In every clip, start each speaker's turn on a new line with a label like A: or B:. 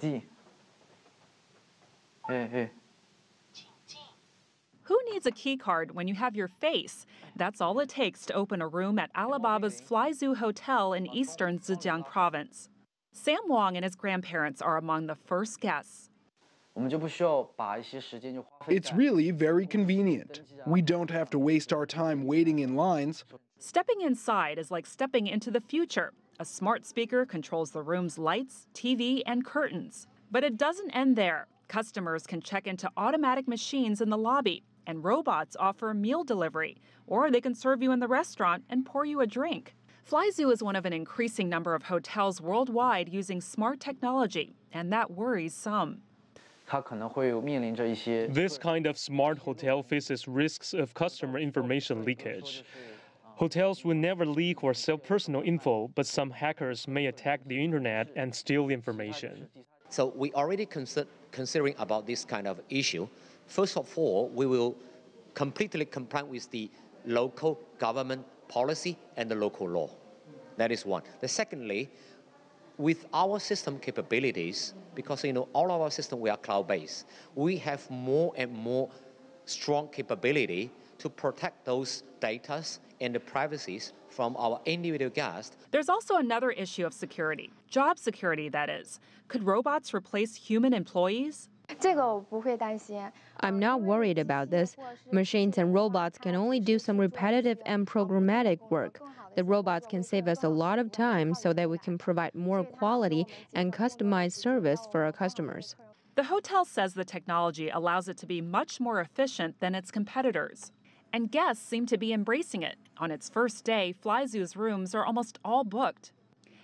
A: D. Hey, hey.
B: Who needs a key card when you have your face? That's all it takes to open a room at Alibaba's Flyzoo Hotel in eastern Zhejiang province. Sam Wong and his grandparents are among the first guests.
C: It's really very convenient. We don't have to waste our time waiting in lines.
B: Stepping inside is like stepping into the future. A smart speaker controls the room's lights, TV, and curtains. But it doesn't end there. Customers can check into automatic machines in the lobby, and robots offer meal delivery, or they can serve you in the restaurant and pour you a drink. Flyzoo is one of an increasing number of hotels worldwide using smart technology, and that worries some.
D: This kind of smart hotel faces risks of customer information leakage. Hotels will never leak or sell personal info, but some hackers may attack the internet and steal information.
E: So we already consider, considering about this kind of issue. First of all, we will completely comply with the local government policy and the local law. That is one. The secondly, with our system capabilities, because you know all of our system we are cloud-based, we have more and more strong capability to protect those data and the privacies from our individual guests.
B: There's also another issue of security, job security, that is. Could robots replace human employees?
F: I'm not worried about this. Machines and robots can only do some repetitive and programmatic work. The robots can save us a lot of time so that we can provide more quality and customized service for our customers.
B: The hotel says the technology allows it to be much more efficient than its competitors. And guests seem to be embracing it. On its first day, Flyzoo's rooms are almost all booked.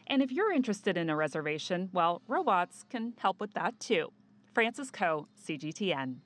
B: And if you're interested in a reservation, well, robots can help with that too. Frances Kuo, CGTN.